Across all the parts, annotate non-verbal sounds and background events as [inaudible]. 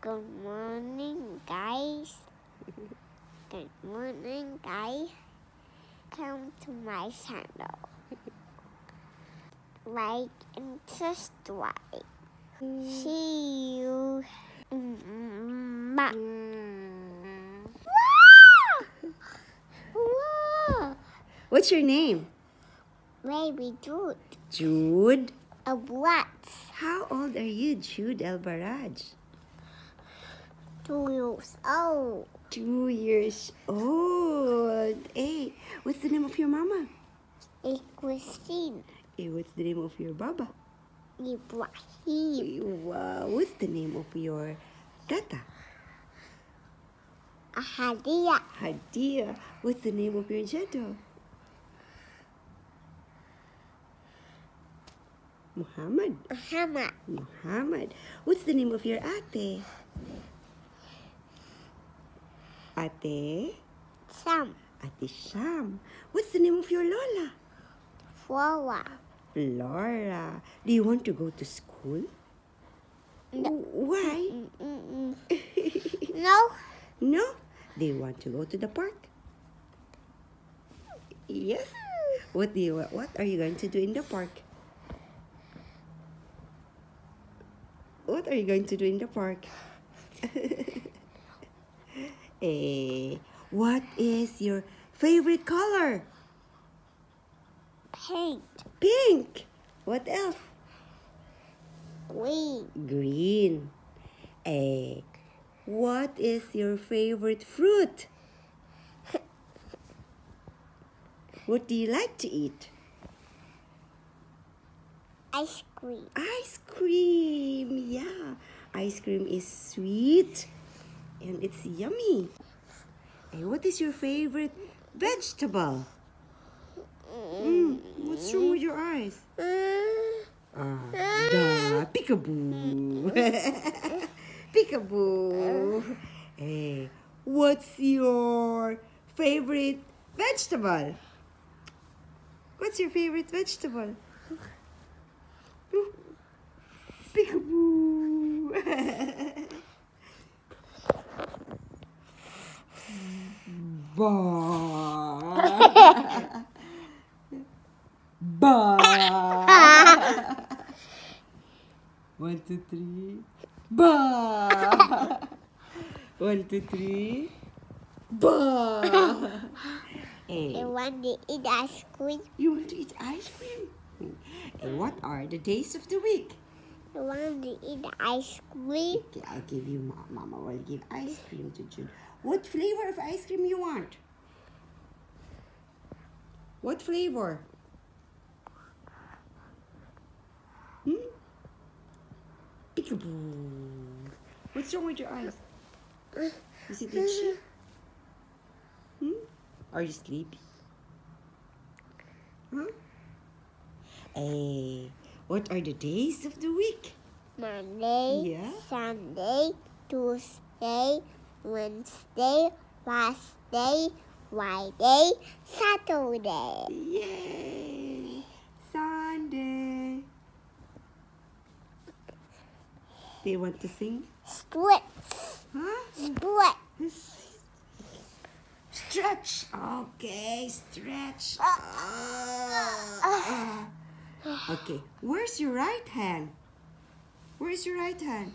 Good morning, guys. Good morning, guys. Come to my channel. Like and subscribe. See you. Mm, Bye. What's your name? Baby dude. Joud. A what? How old are you, Joud ElBarraj? Two years old. Two years old. Hey, what's the name of your mama? A Christine. Hey, what's the name of your baba? Ibrahim. Wow, what's the name of your tata? Ahadia. Hadia. What's the name of your jado? Muhammad. Muhammad. Muhammad. What's the name of your ate? Ate? Sam. Ate Sham. What's the name of your lola? Flora. Laura. Do you want to go to school? No. Why? Mm-mm. [laughs] no. no? you want to go to the park? Yes. What do you what are you going to do in the park? What are you going to do in the park? [laughs] eh, what is your favorite color? Pink. Pink. What else? Green. Green. Eh, what is your favorite fruit? What do you like to eat? Ice cream. Ice cream. Yeah. Ice cream is sweet and it's yummy. And what is your favorite vegetable? Mm, what's wrong with your eyes? Ah, the peekaboo. [laughs] peekaboo. Hey, what's your favorite vegetable? What's your favorite vegetable? [laughs] Peekaboo. [laughs] Ba. Ba. One, two, three. Ba. One, two, three. Ba. I want to eat ice cream. you want to eat ice cream? And what are the days of the week? I want to eat ice cream. Okay, I'll give you, Ma- Mama will give ice cream to Joud. What flavor of ice cream you want? What flavor? Hmm? Peekaboo. What's wrong with your eyes? Is it itchy? Hmm? Are you sleepy? Huh? Hey, what are the days of the week? Monday, Yeah. Sunday, Tuesday, Wednesday, Thursday, Friday, Saturday. Yay! Sunday. They want to sing? Splits. Huh? Split. Stretch. Okay, stretch. Uh, Ah. Okay, where's your right hand? Where's your right hand?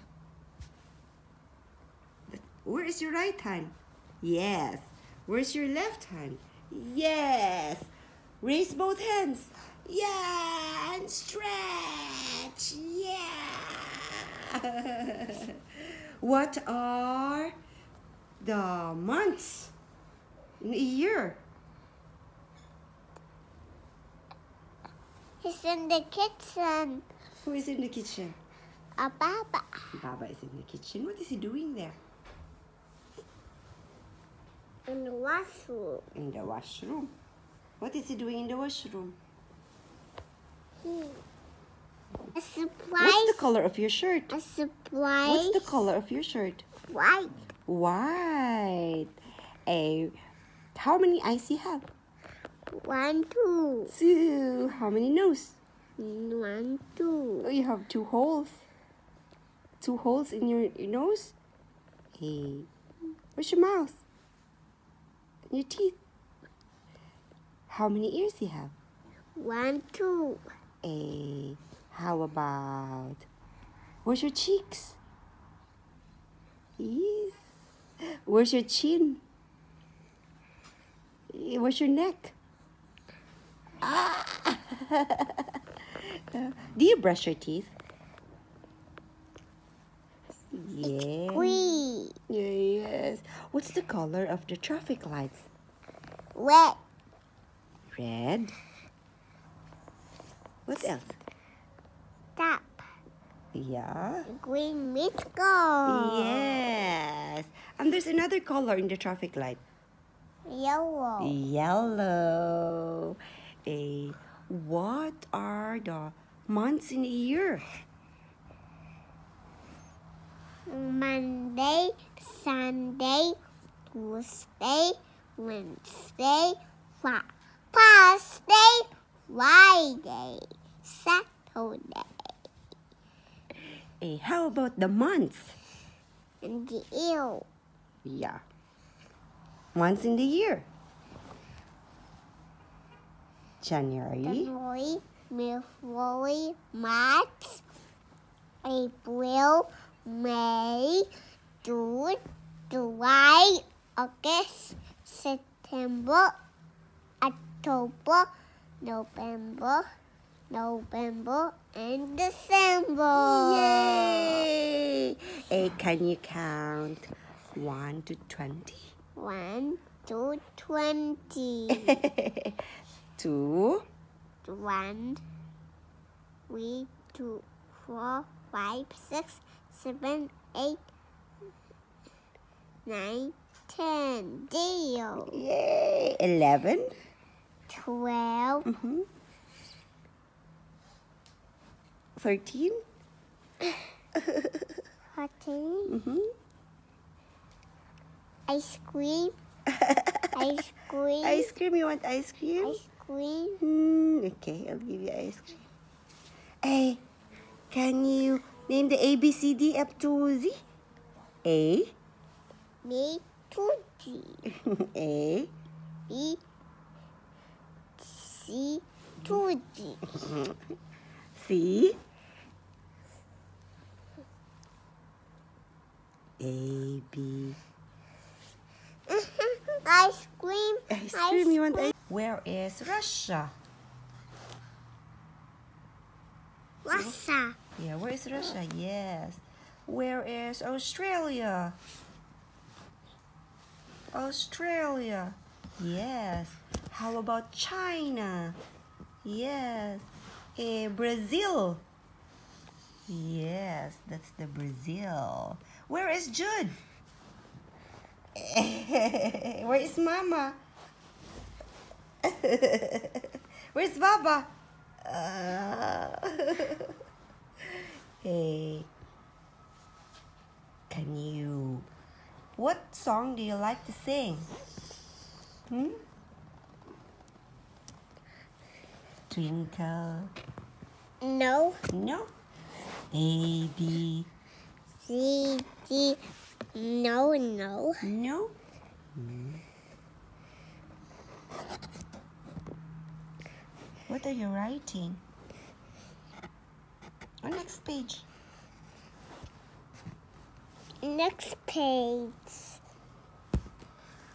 Where is your right hand? Yes. Where's your left hand? Yes. Raise both hands. Yeah, and stretch. Yeah. [laughs] what are the months in a year? He's in the kitchen. Who is in the kitchen? A Baba. Baba is in the kitchen. What is he doing there? In the washroom. In the washroom. What is he doing in the washroom? Hmm. A surprise. What's the color of your shirt? A surprise. What's the color of your shirt? White. White. A. How many eyes you have? One, two. Two. How many nose? One, two. Oh, you have two holes. Two holes in your, your nose. Hey, where's your mouth? Your teeth. How many ears you have? One, two. A. how about where's your cheeks? Yes. Where's your chin? Where's your neck? Ah. [laughs] Do you brush your teeth? Yeah. What's the color of the traffic lights? Red. Red. What else? Stop. Yeah. Green. Let's go. Yes. And there's another color in the traffic light. Yellow. Yellow. A what are the months in a year? Monday, Sunday, Tuesday, Wednesday, Thursday, Friday, Saturday, A how about the months? and the year. Yeah. Months in the year. January, January, February, March, April, May, June, July, August, September, October, November, November, and December. Yay! A can you count one to twenty? One, two, twenty. [laughs] Two. One, three, two, four, five, six, seven, eight, nine, ten. Deal. Yay! Eleven. Twelve, Mm-hmm. Thirteen. fourteen. Mm-hmm. Ice cream. [laughs] Ice cream. Ice cream. You want ice cream? Ice cream. Hmm, okay, I'll give you ice cream. Hey, can you name the A, B, C, D up to Z? A, B, two, D. [laughs] A, B, C, two, D. [laughs] C, A, B. [laughs] Ice cream. Ice cream, you want ice Where is Russia? Russia. Yeah, where is Russia? Yes. Where is Australia? Australia. Yes. How about China? Yes. Eh, Brazil. Yes, that's the Brazil. Where is Joud? [laughs] Where is Mama? [laughs] Where's Baba? Uh, [laughs] hey, can you? What song do you like to sing? Hmm? Twinkle. No. No. A B. C, D. No, no. No. Hmm. What are you writing? On next page. Next page.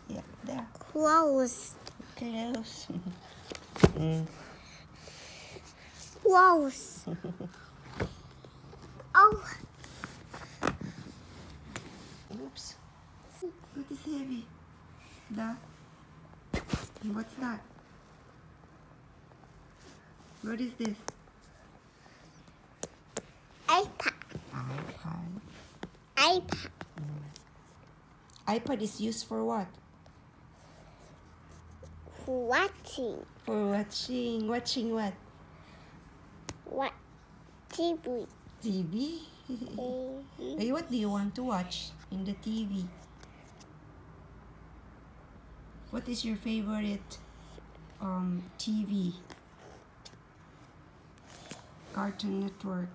Yeah, there. Close. [laughs] Close. Mm. [laughs] Close. oh, Oops. What is heavy? The. What's that? What is this? iPad. iPad. iPad. iPad is used for what? Watching. For watching. Watching what? What? TV. TV. Mhm. Hey, what do you want to watch in the TV? What is your favorite um TV? Cartoon Network.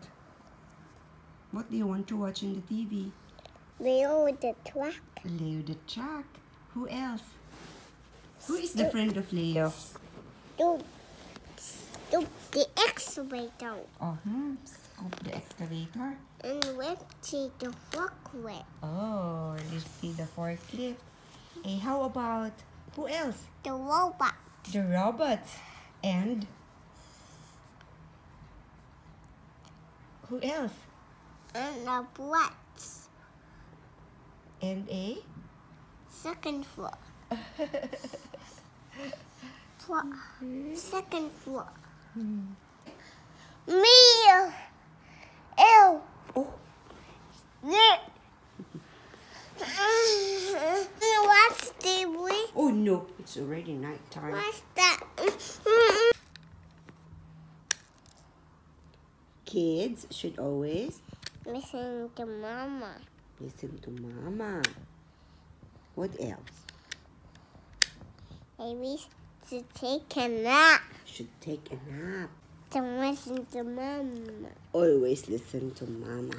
What do you want to watch in the TV? Leo the truck. Leo the Truck. Who else? Who is the friend of Leo? Scoop. Scoop the excavator. Oh, hmm. Scoop the excavator. And Richie the forklift. Oh, let's see the forklift. Hey, how about who else? The robot. The robot. And who else? And the blocks. And a Second floor. [laughs] floor. Mm-hmm. Second floor. Hmm. Me. Ew. oh. What's the we? oh no, it's already night time. What's that? Kids should always mm-hmm. Listen to mama. Listen to mama. What else? Maybe to take a nap. Should take a nap. To listen to mama. Always listen to mama.